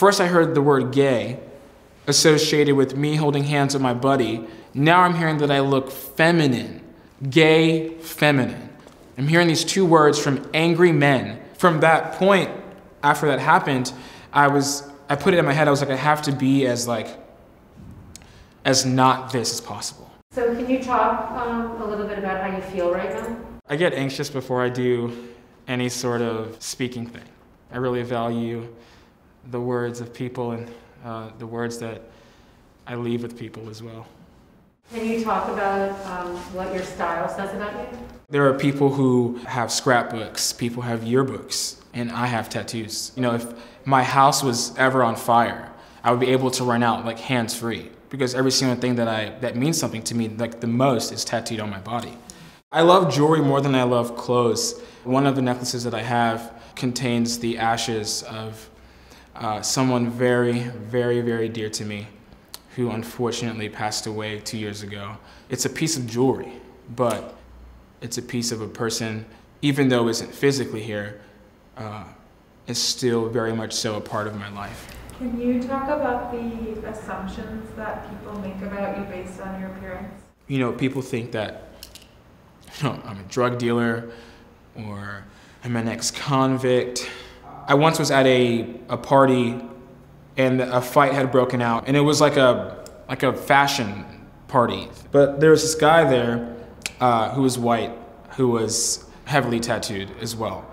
First, I heard the word gay associated with me holding hands with my buddy. Now I'm hearing that I look feminine. Gay, feminine. I'm hearing these two words from angry men. From that point, after that happened, I was, I put it in my head, I was like, I have to be as like, as not this as possible. So can you talk um, a little bit about how you feel right now? I get anxious before I do any sort of speaking thing. I really value the words of people and uh, the words that I leave with people as well. Can you talk about um, what your style says about you? There are people who have scrapbooks, people have yearbooks, and I have tattoos. You know, if my house was ever on fire, I would be able to run out like hands free because every single thing that I that means something to me like the most is tattooed on my body. I love jewelry more than I love clothes. One of the necklaces that I have contains the ashes of uh, someone very, very, very dear to me who unfortunately passed away two years ago. It's a piece of jewelry, but it's a piece of a person, even though it isn't physically here, uh, is still very much so a part of my life. Can you talk about the assumptions that people make about you based on your appearance? You know, people think that you know, I'm a drug dealer or I'm an ex-convict. I once was at a, a party and a fight had broken out and it was like a, like a fashion party. But there was this guy there uh, who was white, who was heavily tattooed as well.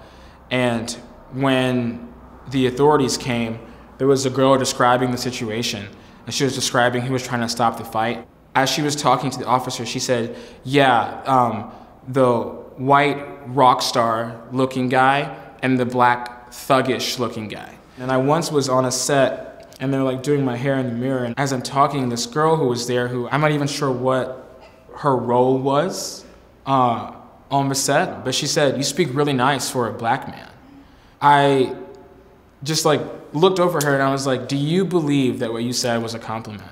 And when the authorities came, there was a girl describing the situation, and she was describing who was trying to stop the fight. As she was talking to the officer, she said, Yeah, um, the white rock star looking guy and the black thuggish looking guy. And I once was on a set and they're like doing my hair in the mirror. And as I'm talking, this girl who was there, who I'm not even sure what her role was uh, on the set, but she said, You speak really nice for a black man. I just like looked over her and I was like, Do you believe that what you said was a compliment?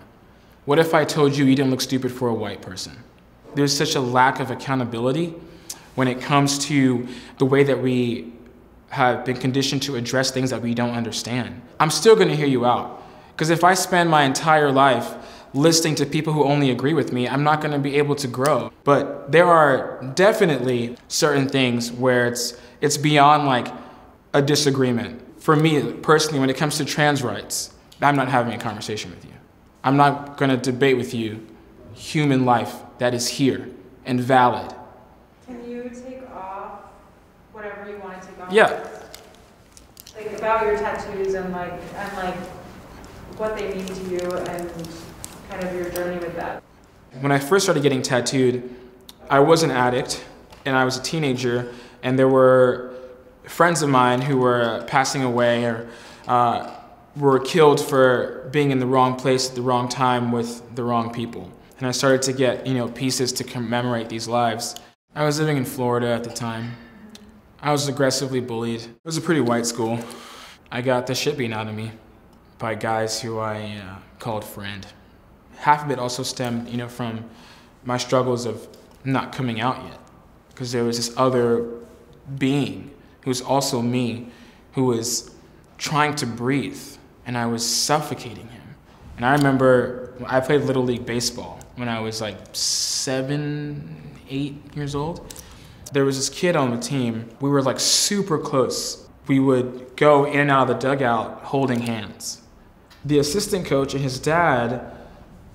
What if I told you you didn't look stupid for a white person? There's such a lack of accountability when it comes to the way that we have been conditioned to address things that we don't understand. I'm still gonna hear you out. Because if I spend my entire life listening to people who only agree with me, I'm not gonna be able to grow. But there are definitely certain things where it's, it's beyond like a disagreement for me personally, when it comes to trans rights, I'm not having a conversation with you. I'm not going to debate with you human life that is here and valid. Can you take off whatever you want to take off? Yeah. Like about your tattoos and like and like what they mean to you and kind of your journey with that. When I first started getting tattooed, I was an addict and I was a teenager and there were friends of mine who were passing away or uh, were killed for being in the wrong place at the wrong time with the wrong people. And I started to get, you know, pieces to commemorate these lives. I was living in Florida at the time. I was aggressively bullied. It was a pretty white school. I got the shit beaten out of me by guys who I uh, called friend. Half of it also stemmed, you know, from my struggles of not coming out yet. Because there was this other being who was also me, who was trying to breathe, and I was suffocating him. And I remember I played Little League Baseball when I was like seven, eight years old. There was this kid on the team. We were like super close. We would go in and out of the dugout holding hands. The assistant coach and his dad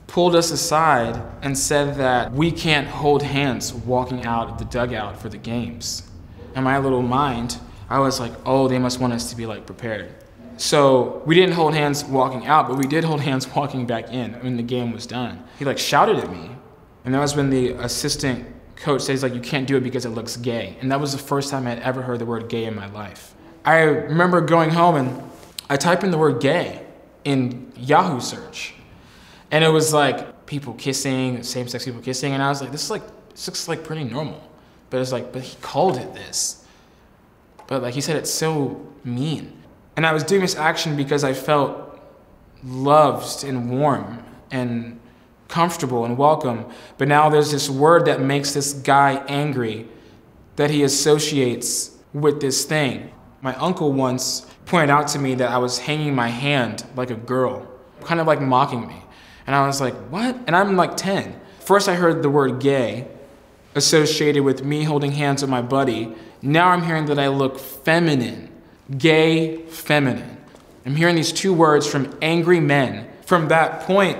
pulled us aside and said that we can't hold hands walking out of the dugout for the games in my little mind, I was like, oh, they must want us to be like prepared. So we didn't hold hands walking out, but we did hold hands walking back in when the game was done. He like shouted at me. And that was when the assistant coach says like, you can't do it because it looks gay. And that was the first time I'd ever heard the word gay in my life. I remember going home and I typed in the word gay in Yahoo search. And it was like people kissing, same-sex people kissing. And I was like, this is like, this looks like pretty normal. But it's like, but he called it this. But like he said it's so mean. And I was doing this action because I felt loved and warm and comfortable and welcome. But now there's this word that makes this guy angry that he associates with this thing. My uncle once pointed out to me that I was hanging my hand like a girl, kind of like mocking me. And I was like, what? And I'm like 10. First, I heard the word gay associated with me holding hands with my buddy. Now I'm hearing that I look feminine, gay, feminine. I'm hearing these two words from angry men. From that point,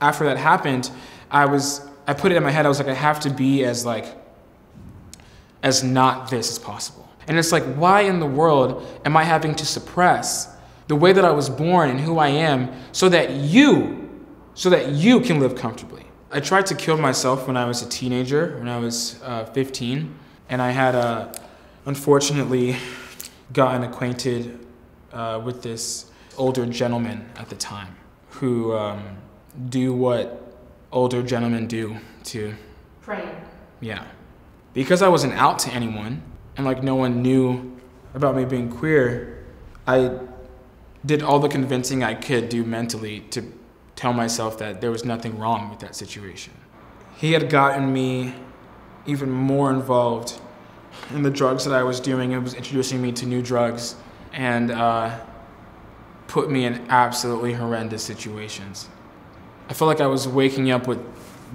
after that happened, I was, I put it in my head, I was like, I have to be as like, as not this as possible. And it's like, why in the world am I having to suppress the way that I was born and who I am so that you, so that you can live comfortably? I tried to kill myself when I was a teenager, when I was uh, 15, and I had uh, unfortunately gotten acquainted uh, with this older gentleman at the time who um, do what older gentlemen do to, Praying. yeah. Because I wasn't out to anyone and like no one knew about me being queer, I did all the convincing I could do mentally to tell myself that there was nothing wrong with that situation. He had gotten me even more involved in the drugs that I was doing. It was introducing me to new drugs and uh, put me in absolutely horrendous situations. I felt like I was waking up with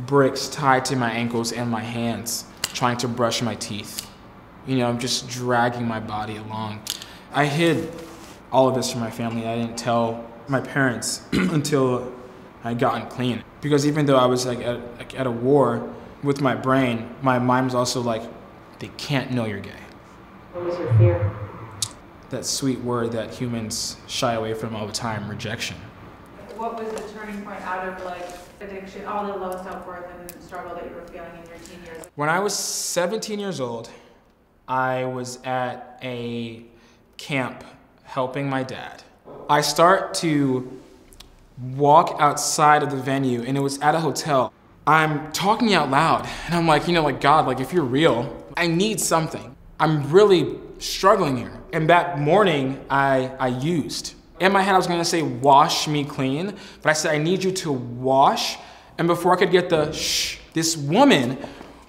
bricks tied to my ankles and my hands, trying to brush my teeth. You know, I'm just dragging my body along. I hid all of this from my family. I didn't tell my parents until I'd gotten clean. Because even though I was like at, like at a war with my brain, my mind was also like, they can't know you're gay. What was your fear? That sweet word that humans shy away from all the time, rejection. What was the turning point out of like addiction, all the low self-worth and struggle that you were feeling in your teen years? When I was 17 years old, I was at a camp helping my dad. I start to walk outside of the venue, and it was at a hotel. I'm talking out loud, and I'm like, you know, like, God, like, if you're real, I need something. I'm really struggling here. And that morning, I, I used. In my head, I was gonna say, wash me clean, but I said, I need you to wash. And before I could get the shh, this woman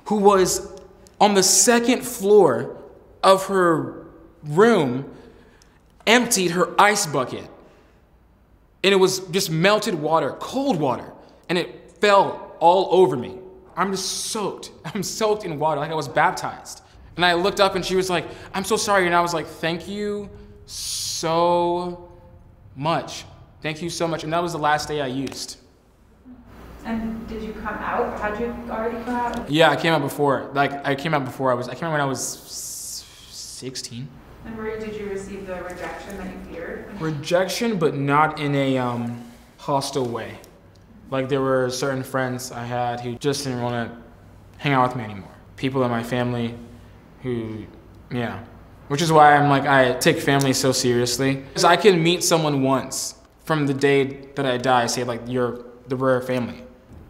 who was on the second floor of her room emptied her ice bucket. And it was just melted water, cold water, and it fell all over me. I'm just soaked. I'm soaked in water like I was baptized. And I looked up and she was like, I'm so sorry. And I was like, thank you so much. Thank you so much. And that was the last day I used. And did you come out? How'd you already come out? Yeah, I came out before. Like I came out before I was. I came out when I was 16. And where did you receive the rejection that you feared? Rejection, but not in a um, hostile way. Like there were certain friends I had who just didn't want to hang out with me anymore. People in my family who, yeah. Which is why I'm like I take family so seriously. Because I can meet someone once from the day that I die, say like you're the rare family.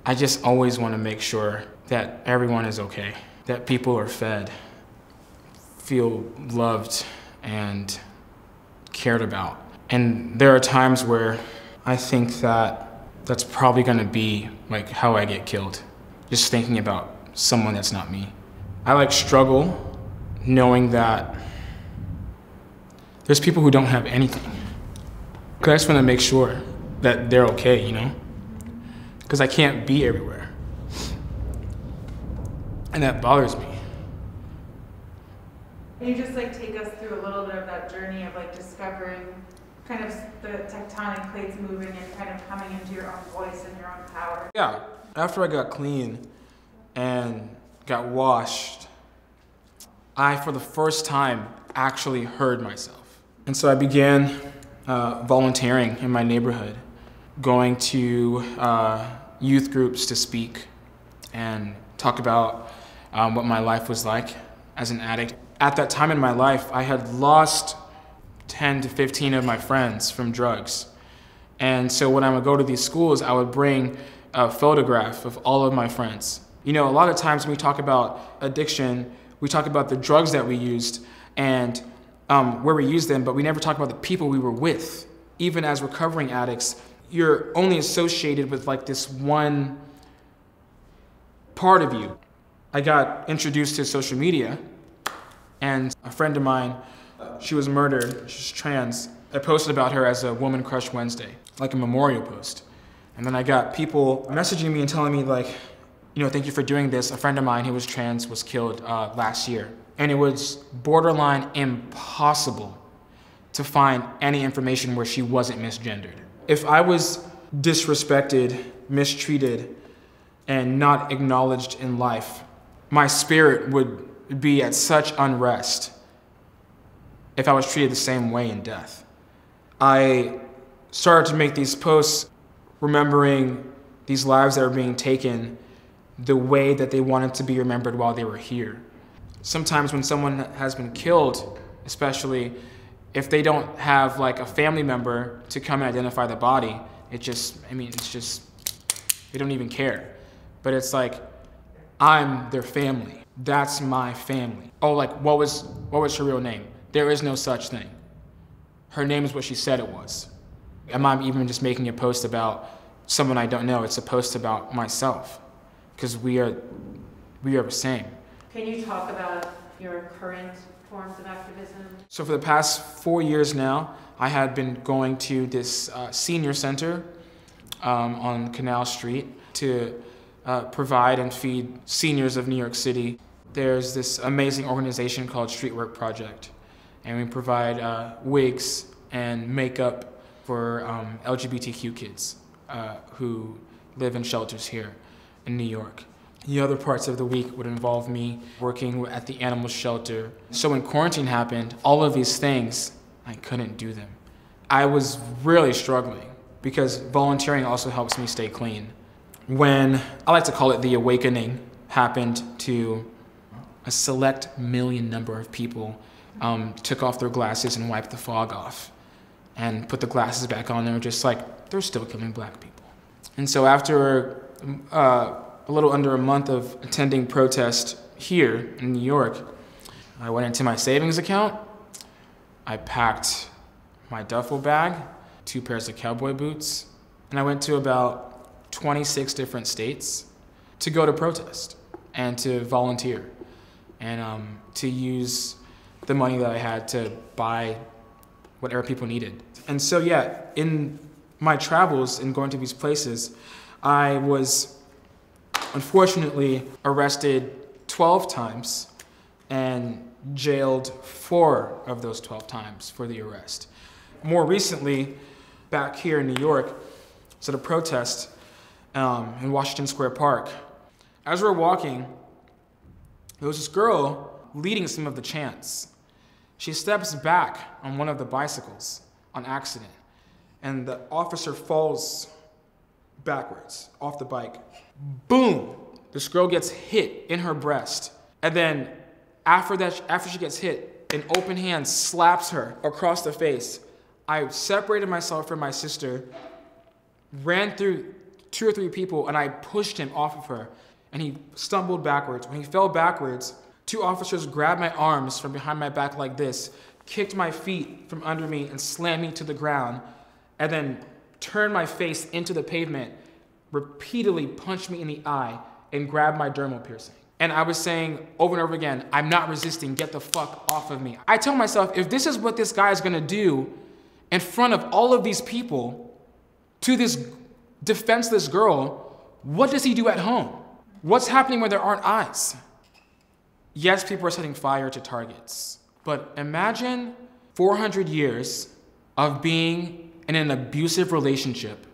I just always want to make sure that everyone is okay, that people are fed, feel loved and cared about. And there are times where I think that that's probably gonna be like how I get killed. Just thinking about someone that's not me. I like struggle knowing that there's people who don't have anything. Cause I just wanna make sure that they're okay, you know? Cause I can't be everywhere. And that bothers me. Can you just like take us through a little bit of that journey of like discovering kind of the tectonic plates moving and kind of coming into your own voice and your own power? Yeah, after I got clean and got washed, I, for the first time, actually heard myself. And so I began uh, volunteering in my neighborhood, going to uh, youth groups to speak and talk about um, what my life was like as an addict. At that time in my life, I had lost 10 to 15 of my friends from drugs. And so when I would go to these schools, I would bring a photograph of all of my friends. You know, a lot of times when we talk about addiction, we talk about the drugs that we used and um, where we used them, but we never talk about the people we were with. Even as recovering addicts, you're only associated with like this one part of you. I got introduced to social media, and a friend of mine, she was murdered, she's trans, I posted about her as a Woman Crush Wednesday, like a memorial post. And then I got people messaging me and telling me like, you know, thank you for doing this. A friend of mine who was trans was killed uh, last year. And it was borderline impossible to find any information where she wasn't misgendered. If I was disrespected, mistreated, and not acknowledged in life, my spirit would be at such unrest if I was treated the same way in death. I started to make these posts remembering these lives that are being taken the way that they wanted to be remembered while they were here. Sometimes when someone has been killed, especially if they don't have like a family member to come and identify the body, it just, I mean, it's just, they don't even care. But it's like, I'm their family. That's my family. Oh, like, what was, what was her real name? There is no such thing. Her name is what she said it was. Am I even just making a post about someone I don't know? It's a post about myself because we are, we are the same. Can you talk about your current forms of activism? So for the past four years now, I had been going to this uh, senior center um, on Canal Street to uh, provide and feed seniors of New York City. There's this amazing organization called Streetwork Project, and we provide uh, wigs and makeup for um, LGBTQ kids uh, who live in shelters here in New York. The other parts of the week would involve me working at the animal shelter. So when quarantine happened, all of these things, I couldn't do them. I was really struggling because volunteering also helps me stay clean. When, I like to call it the awakening, happened to a select million number of people um, took off their glasses and wiped the fog off and put the glasses back on. They were just like, they're still killing black people. And so after uh, a little under a month of attending protest here in New York, I went into my savings account. I packed my duffel bag, two pairs of cowboy boots, and I went to about 26 different states to go to protest and to volunteer and um, to use the money that I had to buy whatever people needed. And so, yeah, in my travels and going to these places, I was unfortunately arrested 12 times and jailed four of those 12 times for the arrest. More recently, back here in New York, at a protest um, in Washington Square Park. As we were walking, there was this girl leading some of the chants. She steps back on one of the bicycles on accident, and the officer falls backwards off the bike. Boom! This girl gets hit in her breast. And then after that, after she gets hit, an open hand slaps her across the face. I separated myself from my sister, ran through two or three people, and I pushed him off of her. And he stumbled backwards. When he fell backwards, two officers grabbed my arms from behind my back like this, kicked my feet from under me, and slammed me to the ground, and then turned my face into the pavement, repeatedly punched me in the eye, and grabbed my dermal piercing. And I was saying over and over again, I'm not resisting, get the fuck off of me. I tell myself, if this is what this guy is gonna do in front of all of these people to this defenseless girl, what does he do at home? What's happening where there aren't eyes? Yes, people are setting fire to targets, but imagine 400 years of being in an abusive relationship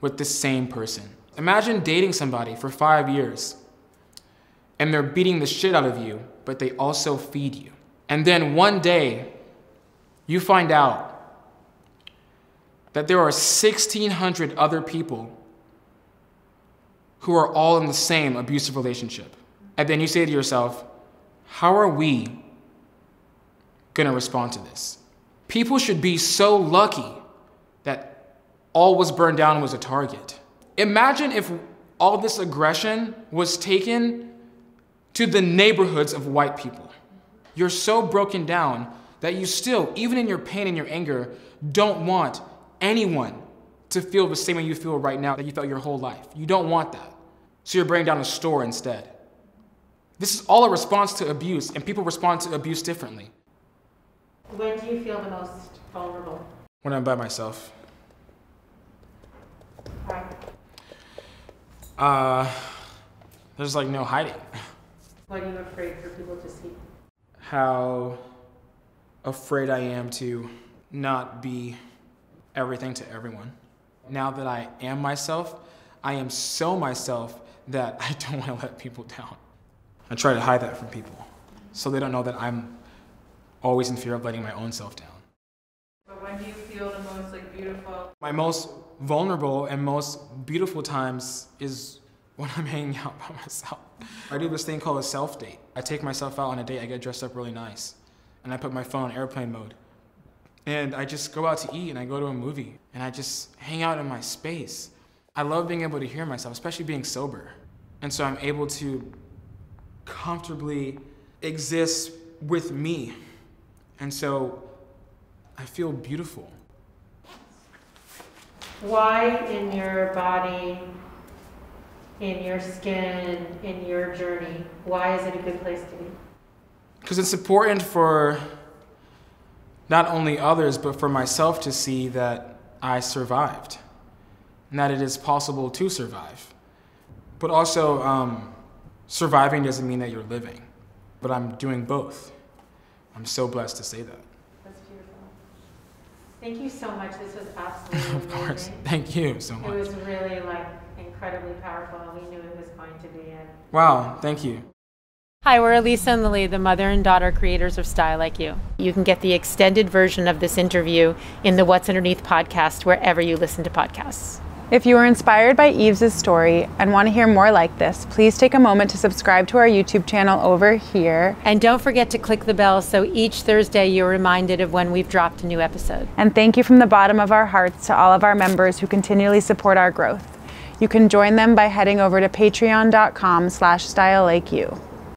with the same person. Imagine dating somebody for five years and they're beating the shit out of you, but they also feed you. And then one day, you find out that there are 1,600 other people who are all in the same abusive relationship. And then you say to yourself, how are we gonna respond to this? People should be so lucky that all was burned down was a target. Imagine if all this aggression was taken to the neighborhoods of white people. You're so broken down that you still, even in your pain and your anger, don't want anyone to feel the same way you feel right now that you felt your whole life. You don't want that. So you're burning down a store instead. This is all a response to abuse, and people respond to abuse differently. When do you feel the most vulnerable? When I'm by myself. Why? Uh, there's like no hiding. What are you afraid for people to see? How afraid I am to not be everything to everyone. Now that I am myself, I am so myself that I don't want to let people down. I try to hide that from people so they don't know that I'm always in fear of letting my own self down. But when do you feel the most like beautiful? My most vulnerable and most beautiful times is when I'm hanging out by myself. I do this thing called a self date. I take myself out on a date, I get dressed up really nice, and I put my phone on airplane mode. And I just go out to eat and I go to a movie and I just hang out in my space. I love being able to hear myself, especially being sober. And so I'm able to comfortably exist with me. And so I feel beautiful. Why in your body, in your skin, in your journey, why is it a good place to be? Because it's important for not only others, but for myself to see that I survived and that it is possible to survive. But also, um, surviving doesn't mean that you're living, but I'm doing both. I'm so blessed to say that. That's beautiful. Thank you so much. This was absolutely of course. amazing. Thank you so much. It was really like incredibly powerful. We knew it was going to be. And Wow, thank you. Hi, we're Elisa and Lily, the mother and daughter creators of Style Like You. You can get the extended version of this interview in the What's Underneath podcast wherever you listen to podcasts. If you were inspired by Yves' story and want to hear more like this, please take a moment to subscribe to our YouTube channel over here. And don't forget to click the bell so each Thursday you're reminded of when we've dropped a new episode. And thank you from the bottom of our hearts to all of our members who continually support our growth. You can join them by heading over to patreon.com slash style like you.